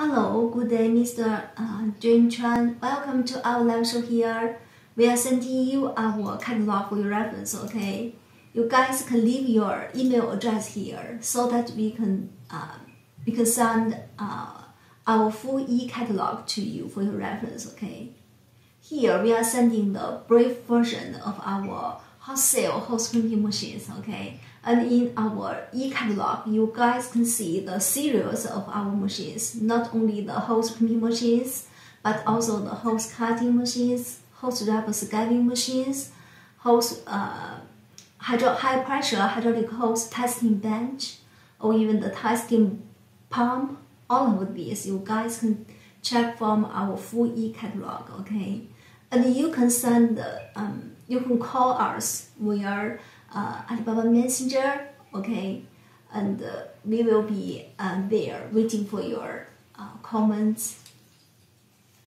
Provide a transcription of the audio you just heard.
Hello, good day, Mr. Uh, Jun Chuan. Welcome to our live show here. We are sending you our catalog for your reference, okay? You guys can leave your email address here so that we can uh, we can send uh, our full e-catalog to you for your reference, okay? Here we are sending the brief version of our hot sale hose crimping machines, okay? And in our e-catalog, you guys can see the series of our machines, not only the hose crimping machines, but also the hose cutting machines, hose wrapper skiving machines, hose uh, hydro high pressure hydraulic hose testing bench, or even the testing pump. All of these you guys can check from our full e-catalog, okay? And you can send, um, you can call us. We are uh, Alibaba Messenger, okay, and uh, we will be uh, there waiting for your uh, comments